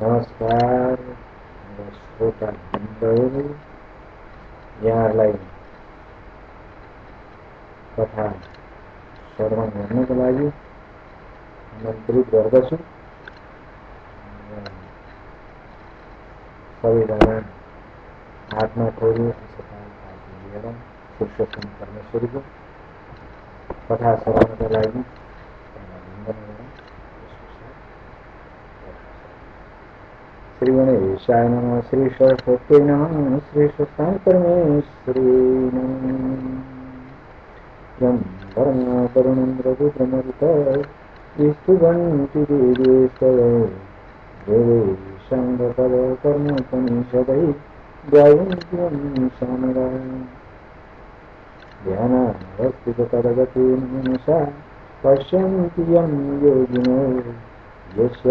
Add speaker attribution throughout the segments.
Speaker 1: नमस्कार श्रोता वृन्दहरू यहाँहरूलाई कथा श्रवण गर्नको लागि आमन्त्रित गर्दछु। सबैजना हातमा थोरै लिएर पुरुषोत्तम परमेश्वरीको कथा श्रवणको लागि श्री गणेशाय नमः श्री सरस्वती नमः श्री सत्साई परमेश्वरी नमः करुणं रघुप्रमरुत स्तुवन्ति देवेशय देवेशाङ्गपदकर्मपनिषदै गायन्त्यं सामरा ध्यानावस्थितपदगति मनसा पश्यन्ति यं योगिनो। यस्य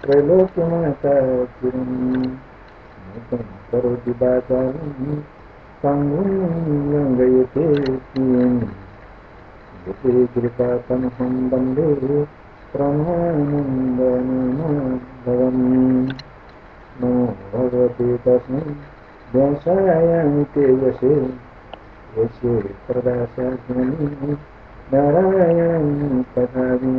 Speaker 1: ත්‍රලෝකමනසකින් කරෝති බාසං සංගයතේ සියෙන් දෙතේ කිරපාතන සම්බන්දේ ප්‍රමෝනන්දනෝ භවමි නෝ භගවති තස්මි දසයං තේජසේ යසේ ප්‍රදාසයන් නරයන් පතාවින්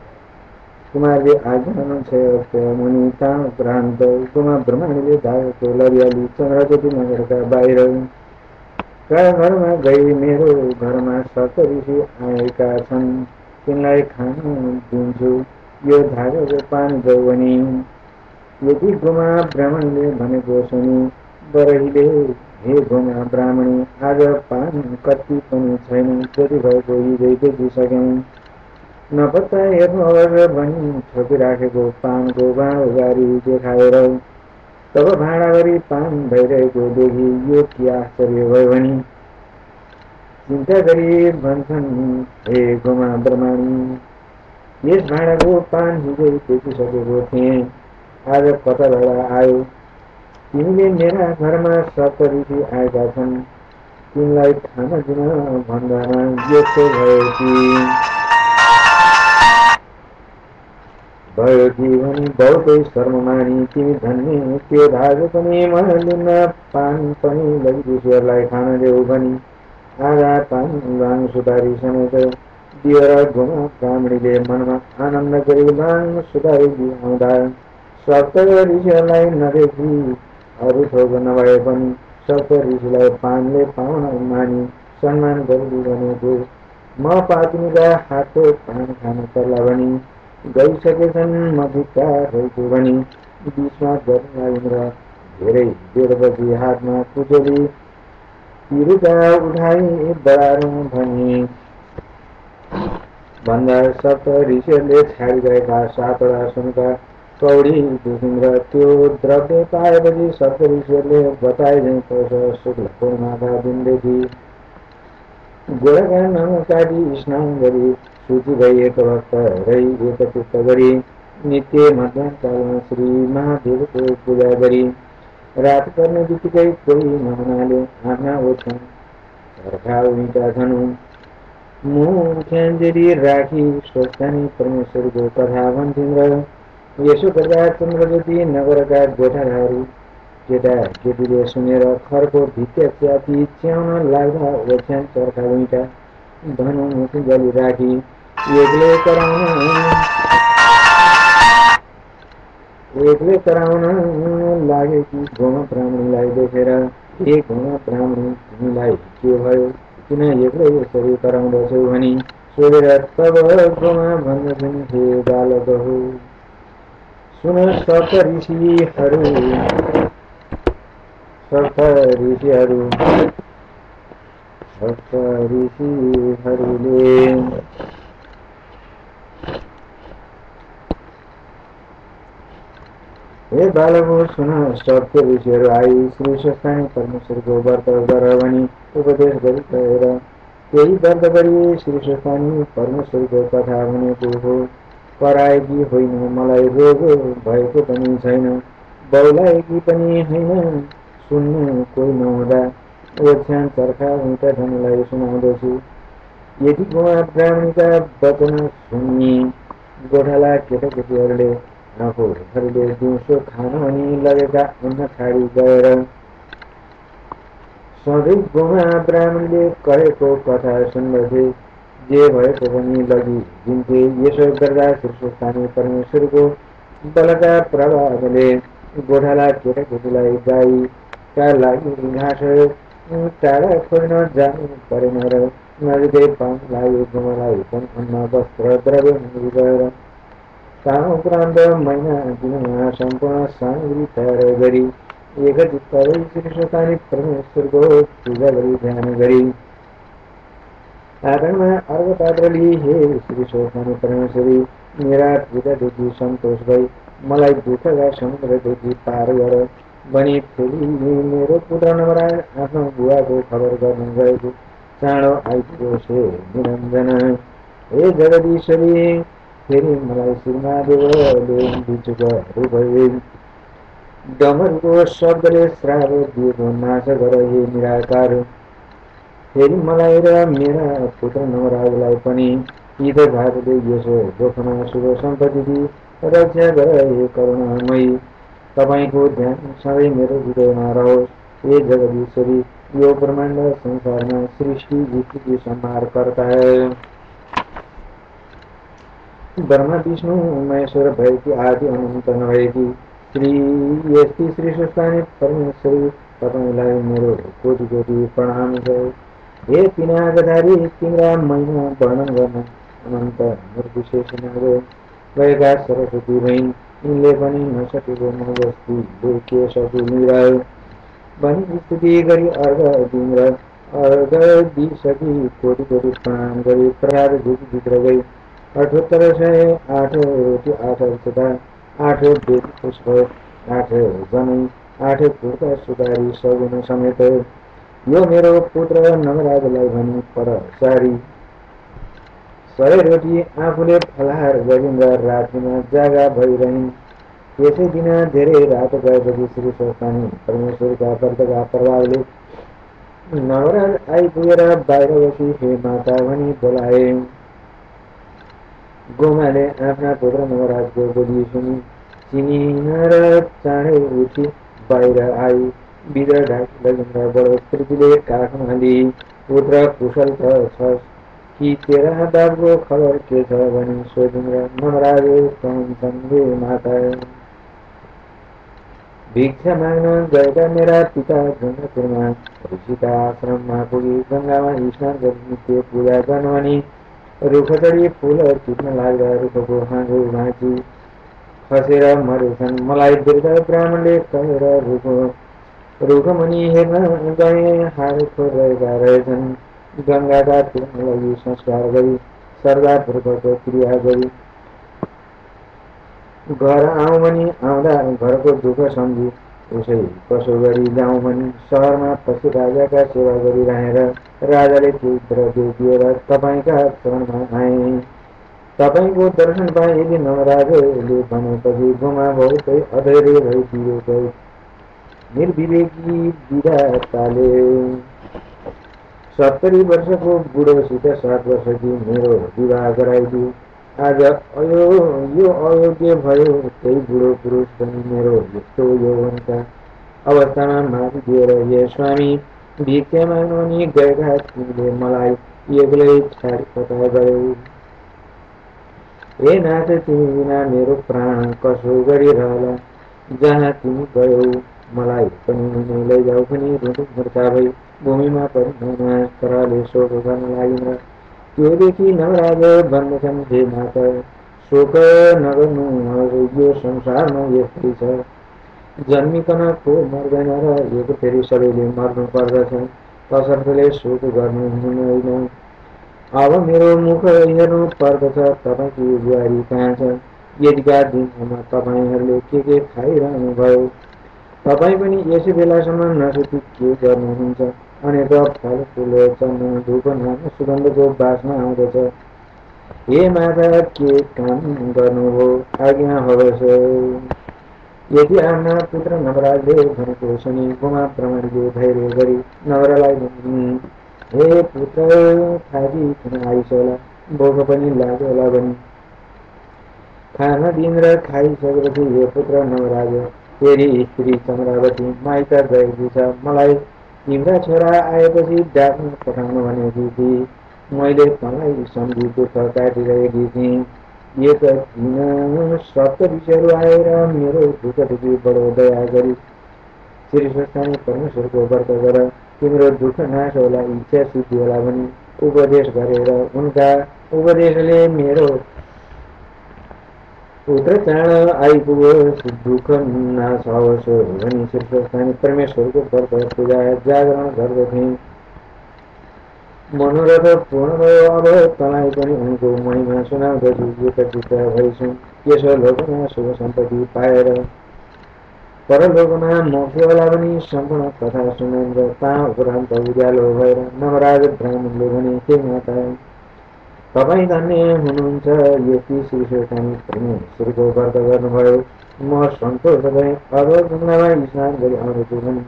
Speaker 1: कुमारले आज्ञानुसार मुनि कहाँ प्रान्त कुमा ब्रह्मणीले धाएको लरियाली चन्द्रज्योति नगरका बाहिर। घरमा गई मेरो घरमा सत ऋषि आएका छन्। तिनलाई खान दिन्छु। यो धागोको पान जाऊ भने यदि गुमा ब्राह्मणले भनेको सुनि बरहीले हे गुमा ब्राह्मणी आज पान कति पनि छैन जति भएको हिजै बेचिसक्यौँ नपत्ता हेर्नु अवश्य भनी छोपिराखेको पानको भाँडो देखाएर तब भाँडा गरी पान भइरहेको देखि यो के आश्चर्य भयो भने चिन्ता गरी भन्छन् हे गोमा ब्रह्माणी। यस भाँडाको पान हिजै बेचिसकेको थिएँ आज कताबाट आयो। तिमीले मेरा घरमा सप्तऋषि आएका छन् तिमीलाई खाना दिन भन्दामा यस्तो भयो कि भयो भने बहुतै शर्ममानी तिमी धन्य त्यो धागो पनि लिन पान पनि लगिदिसीहरूलाई खान देऊ भनी आधा पान लाङ सुधारी समेत दिएर घुमा ब्राह्मणीले मनमा आनन्द गरी लाङ सुधारी आउँदा सप्त ऋषिहरूलाई नदेखि अरू थोक नभए पनि सप्त ऋषिलाई पानले पाउन मानी सम्मान गरिदियो भनेको म पातिनीका हातको पान खान पर्ला भनी गइसकेछन् म भित्ता रहेको भनी बिचमा गर्न इन्द्र धेरै बेरपछि हातमा उठाई भनी भन्दा सप्त ऋषिहरूले छाडिरहेका सातवटा सुनका कौडी र त्यो द्रव्य पाएपछि सप्त ऋषिहरूले बताए पैसा शुक्ल स्नान गरी सूची भई एक भक्त रही एकचित्त गरी नित्य मध्याहकालमा श्री महादेवको पूजा गरी रात पर्ने बित्तिकै कोही नहुनाले आफ्ना ओछ्यान चर्खा उनीका छन् मुख्याञ्जली राखी स्वस्थानी परमेश्वरको कथा भन्थिन् र यसो गर्दा चन्द्रज्योति नगरका गोठाहरू केटा केटीले सुनेर खरको भित्या च्याती च्याउन लाग्दा ओछ्यान चर्खा उइटा धनु मुखी गली राखी एक्लै कराउन एक्लै कराउन लागे कि गोमा ब्राह्मणीलाई देखेर ए गोमा ब्राह्मणी तिमीलाई के भयो किन एक्लै यसरी कराउँदछौ भनी सोधेर तब गोमा भन्दछन् हे बालक हो सुन सप्त ऋषिहरू सप्त ऋषिहरू ऋषिहरूले हे बालको सुन सत्य ऋषिहरू आई। श्री स्वस्थानी परमेश्वरको व्रत गर भनी उपदेश गरिरहेर त्यही व्रत गरी श्री स्वस्थानी परमेश्वरको कथा हुनेको हो कराएकी होइन मलाई रोग भएको पनि छैन बौलाएकी पनि होइन सुन्नु कोही नहुँदा चर्खा उल्टा धनलाई सुनाउँदछु यदि कुमार ब्राह्मणीका वचन सुन्ने गोठाला केटाकेटीहरूले आफूहरूले दिउँसो खान अनि लगेका अन्न छाडी गएर सधैँ गोमा ब्राह्मणले कहेको कथा सुन्दथे जे भएको पनि लगी दिन्थे यसो गर्दा शीर्षस्थानी परमेश्वरको बलका प्रभावले गोठाला केटाकेटीलाई गाईका लागि घाँस टाढा खोज्न जानु परेन र पनि अन्न वस्त्र द्रव्य गएर उपरान्त महिना दिनमा सम्पूर्ण सामग्री तयार गरी परमेश्वरको पूजा गरी ध्यान गरी हे श्री मेरा सन्तोष भई मलाई दुःखका समुद्रदेखि पार गर भनी फेरि मेरो पुत्र नवराज आफ्नो बुवाको खबर गर्न गएको चाँडो आइपुगोस् हे निरञ्जन हे जगदीश्वरी फेरि मलाई श्रीमादेवले बिचुकहरू भए डमरको शब्दले श्राव दिएको नाश गर हे निराकार फेरि मलाई र मेरा पुत्र नवराजलाई पनि ईद घाटले यसो जोखना शुभ सम्पत्ति रक्षा गर हे करुणामयी तपाईँको ध्यान सधैँ मेरो हृदयमा रहोस् हे जगदीश्वरी यो ब्रह्माण्ड संसारमा सृष्टि विकृति संहार करता है। ब्रह्मा, विष्णु, महेश्वर भएकी आदि अनन्त नभएकी श्री यस्ती श्री सुस्तानी, परमेश्वरी तपाईँलाई मेरो कोटि कोटि प्रणाम छ हे पिनागधारी तिम्रा महिना वर्णन गर्न अनन्त निर्विशेष गएका सरस्वती बहिन यिनले पनि नसकेको के सकु मिरायो भनी स्तुति गरी अर्घ दिउँ र अर्घ दिइसकी कोटि कोटि प्रणाम गरी प्रहार भित्र गई अठहत्तर सय आठ रोटी आठ अक्षता आठ बेटी पुष्प आठ जनै आठ कुर्ता सुधारी सगुन समेत यो मेरो पुत्र नगराजलाई भनी पर सारी सय रोटी आफूले फलाहार गरिन् र रातिमा जागा भइरहन्। त्यसै दिन धेरै रात गएपछि श्री स्वस्थानी परमेश्वरका व्रतका प्रभावले नवराज आइपुगेर बाहिर बसी हे माता भनी बोलाए। गोमाले आफ्ना पुत्र नवराजको बोली सुनि। चिनिन र चाँडै उठी बाहिर आई। बिदा ढाकी लगिन्द्र बडो पृथ्वीले काखमा लिई पुत्र कुशल त छ कि तेरा खबर के छ भनी सोधिन् र माता मेरा पिता ऋषिका आश्रममा पुगी गङ्गामा स्नान गरी पूजा अनि रुखचरी फुल टिप्न लाग्दा रुखको हाँगो खसेर मरेछन् मलाई दीर्घ ब्राह्मणले कहेर रुख। रुखमुनि हेर्न गए हार रहेका रहेछन् गङ्गाका तिर्न लागि संस्कार गरी श्रद्धापूर्वक क्रिया गरी घर आउँ भनी आउँदा घरको दुःख सम्झी उसै कसो गरी जाउँ भनी सहरमा पशु राजाका सेवा गरिरहेर राजाले द्रव्य दिएर तपाईँका चरणमा आए तपाईँको दर्शन पाए यदि नराजले भनेपछि गुमा बहुतै अधैर्य भइदिएको निर्विवेकी विधाताले सत्तरी वर्षको बुढोसित सात वर्षकी मेरो विवाह गराइदियो। आज अयो यो अयोग्य भयो त्यही बुढो पुरुष पनि मेरो यस्तो यौवनका अवस्थामा मारिदिएर हे स्वामी भिक्षा माग्नु अनि गएका तिमीले मलाई एक्लै छाडी कता गयौ हे नाथ तिमी बिना मेरो प्राण कसो गरिरहला? जहाँ तिमी गयौ मलाई पनि लैजाऊ पनि रुटुक भई भूमिमा परिणमा कराले शोक गर्न लागिन। त्योदेखि नवराज भन्दछन् हे माता शोक नगर्नु यो संसारमा यस्तै छ। जन्मिकन को मर्दैन र यो फेरि सबैले मर्नु पर्दछ तसर्फले शोक गर्नु हुँदैन अब मेरो मुख हेर्नु पर्दछ तपाईँको बुहारी कहाँ छ यदिका दिनमा तपाईँहरूले के के खाइरहनु भयो तपाईँ पनि यसै बेलासम्म नसुति के गर्नुहुन्छ अनेक फलफुल चन्न धुप नाम सुगन्धको बासमा आउँदछ। हे माता के काम गर्नुभयो? आज्ञा होस्। यदि आफ्ना पुत्र नवराजले भनेको सुनि गुमा प्रमाणले धैर्य गरी नवरालाई हे पुत्र खादी खान आइस होला पनि लाग्यो होला भने। खाना दिन र खाइसकेपछि हे पुत्र नवराज फेरि स्त्री चन्द्रावती माइत गएकी छ मलाई तिम्रा छोरा आएपछि डाक्न पठाउनु भनेकी थिएँ मैले तँलाई सम्झी दुःख काटिरहेकी थिएँ। एक दिन सप्त विषयहरू आएर मेरो दुःख दुखी बडो दया गरी श्री स्वस्थानी परमेश्वरको व्रत गर। तिम्रो दुःख नाश होला इच्छा सिद्धि होला भनी उपदेश गरेर उनका उपदेशले मेरो पुत्र चाँड आइपुगोस् दुःख नाश होस् भनी श्री स्वस्थानी परमेश्वरको व्रत पूजा जागरण गर्दथे मनोरथ पूर्ण भयो अब तँलाई पनि उनको महिमा सुनाउँदछु एकचित भइसुँ यसो लोकमा शुभ सम्पत्ति पाएर परलोकमा मोक्ष होला पनि सम्पूर्ण कथा सुनाइन्छ ता उपरान्त उज्यालो भएर नवराज ब्राह्मणले भने के माता तपाईँ धन्य हुनुहुन्छ यति श्री शेषानी परमेश्वरको व्रत गर्नुभयो म सन्तोष भएँ अब गङ्गामा स्नान गरी आउँदछु भने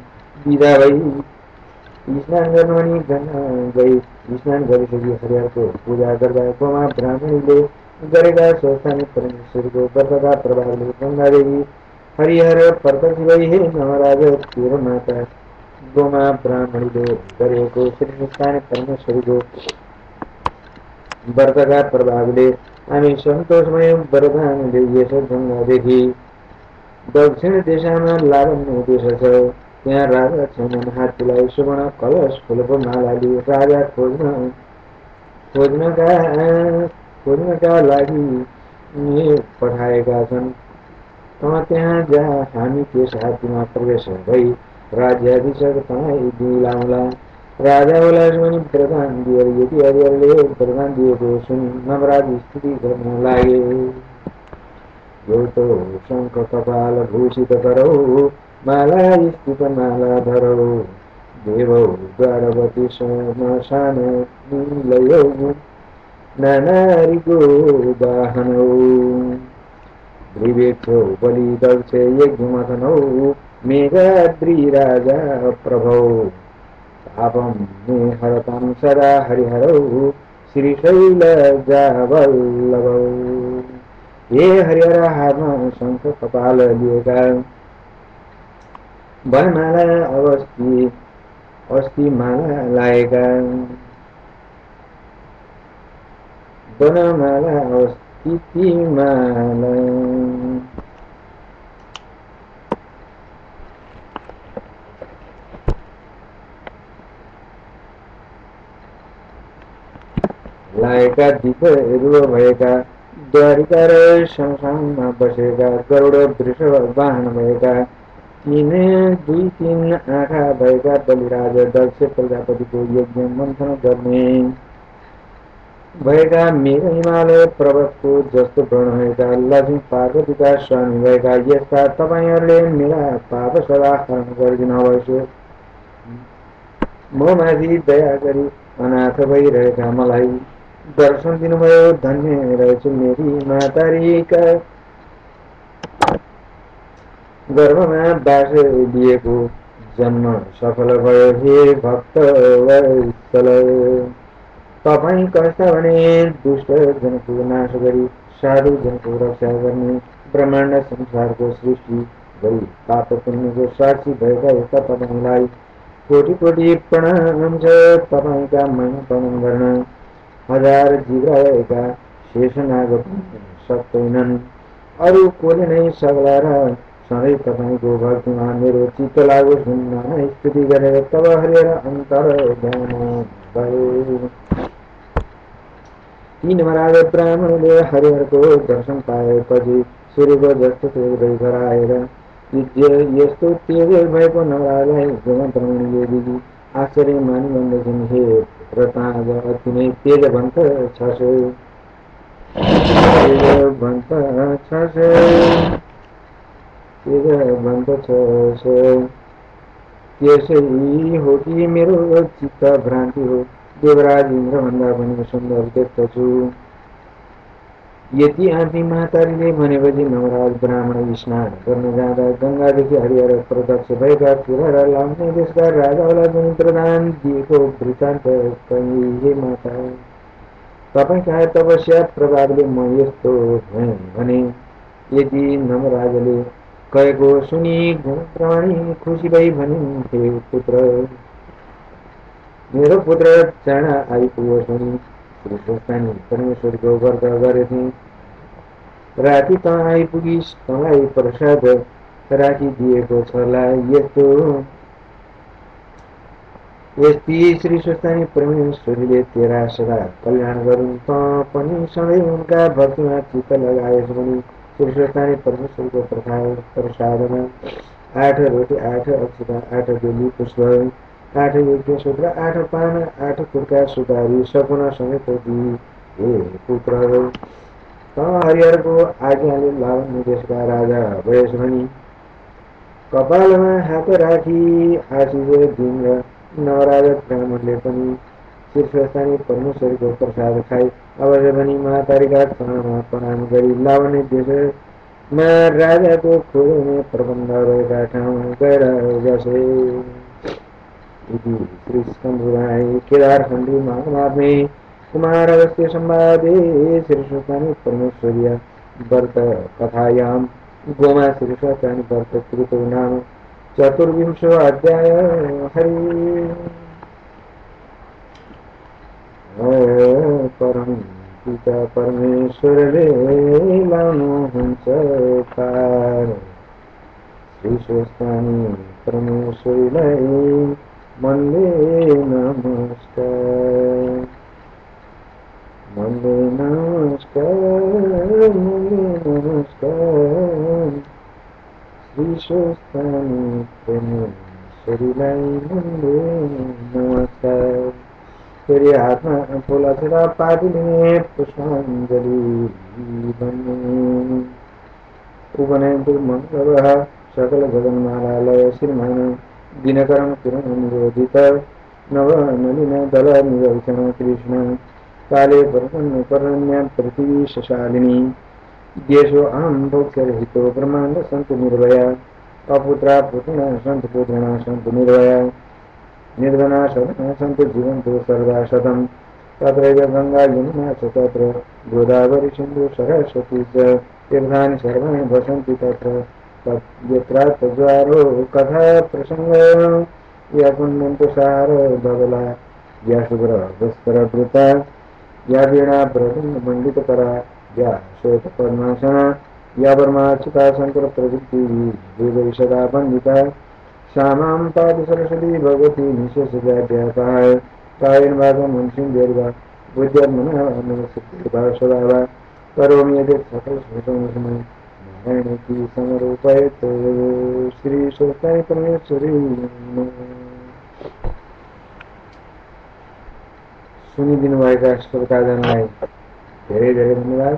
Speaker 1: बिदा भई स्नान गर्नु अनि गई स्नान गरिसके हरिहरको पूजा गर्दा गोमा ब्राह्मणीले गरेका स्वस्थानी परमेश्वरको व्रतका प्रभावले गङ्गादेवी हरिहर प्रत्यक्ष भई हे नवराज तेरो माता गोमा ब्राह्मणीले गरेको श्री परमेश्वरको व्रतका प्रभावले हामी सन्तोषमय वरदानले यस गङ्गादेखि दक्षिण दिशामा लाभन्ने देश छ त्यहाँ राजा छैनन् हात्तीलाई सुवर्ण कलश फुलको मालाले राजा खोज्न, खोज्नका खोज्नका लागि पठाएका छन् त त्यहाँ जा, हामी त्यस हात्तीमा प्रवेश भई राज्याभिषेक तँलाई दिलाउँला। राजा पनि प्रधान दिएर यति हरिहरले प्रधान दिएको सुनि नवराज स्थिति गर्न लागे एउटा शङ्ख कपाल भूषित करौ माला स्थित माला धरौ। देवौ द्वारवती श्मशान लयौ नानारिको वाहनौ विवेक्षौ बलि दक्ष यज्ञमथनौ मेघाद्रि राजा प्रभौ। पापं मे हरतां सदा हरिहरौ श्रीशैल जावल्लभौ हे हरिहर हारमा शङ्ख कपाल लिएका वनमाला अवस्थी अस्ति माला लागेका वनमाला अस्ति माला। लागेका दिपहरू भएका द्वारिका र संसारमा बसेका गरुड वृष वाहन भएका तिन दुई तिन आँखा भएका बलिराज दक्ष प्रजापतिको यज्ञ मन्थन गर्ने भएका मेघ हिमालय पर्वतको जस्तो वर्ण भएका लक्ष्मी पार्वतीका स्वामी भएका यस्ता तपाईँहरूले मेरा पाप सदा हरण गरिदिनुहोस् म माथि दया गरी अनाथ भइरहेका मलाई दर्शन दिनुभयो धन्य रहेछु मेरी मातारीका गर्भमा बास दिएको जन्म सफल भयो हे भक्त तपाईँ कस्ता भने दुष्ट जनको नाश गरी साधु जनको रक्षा गर्ने ब्रह्माण्ड संसारको सृष्टि गई पाप पुण्यको साक्षी भएका यस्ता तपाईँलाई कोटि कोटि प्रणाम छ तपाईँका मन प्रणाम गर्न हज़ार सक्दैनन् अरू कसले नै सक्ला र सधैँ तपाईँको भक्तिमा मेरो चित्त लागो सुन्न स्तुति गरेर तब हरिएर अन्तर ध्यान भए तीन महाराज ब्राह्मणले हरिहरको दर्शन पाएपछि सूर्यको जस्तो तेज गराएर यस्तो तेज भएको नरालाई जगन्तमणिले दिदी आश्चर्य मानि भन्दछन् हे रता अति नै तेज भन्छ छ भन्छ छ भन्दछ त्यसै हो कि मेरो चित्त भ्रान्ति हो। देवराज इन्द्रभन्दा पनि सुन्दर देख्दछु। यति आँटी महातारीले भनेपछि नवराज ब्राह्मण स्नान गर्न जाँदा गङ्गादेखि हरिहर प्रत्यक्ष भएका कुरा लाउने देशका राजालाई पनि प्रदान दिएको वृत्तान्त हे माता। तपाईँका तपस्या प्रभावले म यस्तो भएँ भने यदि नमराजले कहेको सुनि प्राणी खुसी भई भनिन्थे पुत्र। मेरो पुत्र चाँडा आइपुग्यो सुनि श्री परमेश्वरको व्रत गरेथे राति त आइपुगिस् तँलाई प्रसाद राखिदिएको छला यस्तो यस्ती श्री सुस्तानी परमेश्वरीले तेरा सदा कल्याण गरून् त पनि सधैँ उनका भक्तिमा चित्त लगाएछ भने पुरुषोत्तानी परमेश्वरको प्रसाद प्रसादमा आठ रोटी आठ अक्षता आठ बेली पुष्प आठ यज्ञ सूत्र आठ पान आठ कुर्का सुपारी सपना समेत हे पुत्रहरू त हरिहरको आज्ञाले लावण्य देशका राजा भएस भनी। कपालमा हात राखी आशिष दिन र नवराजा ब्राह्मणले पनि शीर्षस्थानी परमेश्वरको प्रसाद खाई अवश्य पनि महातारिका चरणमा प्रणाम गरी लावने देशमा राजाको खोज्ने प्रबन्ध रहेका ठाउँ गएर बसे। श्री शम्भुराई केदार खण्डी महात्मे कुमार अगस्त्य सम्वादे शीर्षस्थानी परमेश्वरीय व्रत कथायां गोमा शीर्षस्थानी व्रत कृतो नाम चतुर्विंशो अध्याय हरि परम पिता परमेश्वरले लाउनुहुन्छ पार श्री स्वस्तानी परमेश्वरीलाई मंदे नमस्कार। मंदे नमस्कार मन्ये नमस्कार। श्रीशोस्थाने शरीरलाई मन्ये नमस्कार। फेरि हातमा फुलासेर पारिदिने पुष्पाञ्जली भन्ने उपनयन मंगल सकल गगन गगनमालालय श्रीमान दिनकरं कृष्ण। काले देशो अहं ब्रह्माण्ड सन्तु निर्भया। अपुत्रा सन्तु निर्भया। निर्धना शरणा सन्तु जीवन्तु सर्वा शतं तत्रैव गङ्गा, यमुना च तत्र गोदावरी सिन्धु सरस्वती च। तीर्थानि सर्वाणि वसन्ति तत्र। यत्र कथा प्रसङ्गो। या पुण्यन्तसारो या शुभ्रवस्त्रभृता या वीणा प्रसङ्गमण्डितपरा या श्वेतपद्मासना या परमार्चिता शङ्करप्रवृत्तिः वेदविशदा पण्डिता श्यामां पाद सरस्वती भगवती निशेषजाभ्यापाय कायेन भागं मनसिं देर्वा बुद्ध्यर्मनः नमस्ते। पार्श्वदा वा करोमि यदि सकलसमये नारायणकी समरूपयत श्री स्वस्ताय परमेश्वरी सुनिदिनुभएका श्रोताजनलाई धेरै धेरै धन्यवाद।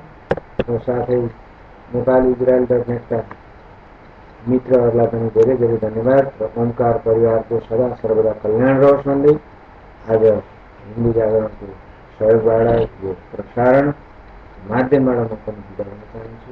Speaker 1: र साथै नेपाली इजरायल डट नेटका मित्रहरूलाई पनि धेरै धेरै धन्यवाद। र ओमकार परिवारको सदा सर्वदा कल्याण रहोस् भन्दै आज हिंदू जागरणको सहयोगबाट यो प्रसारण माध्यमबाट म पनि बिदा गर्न चाहन्छु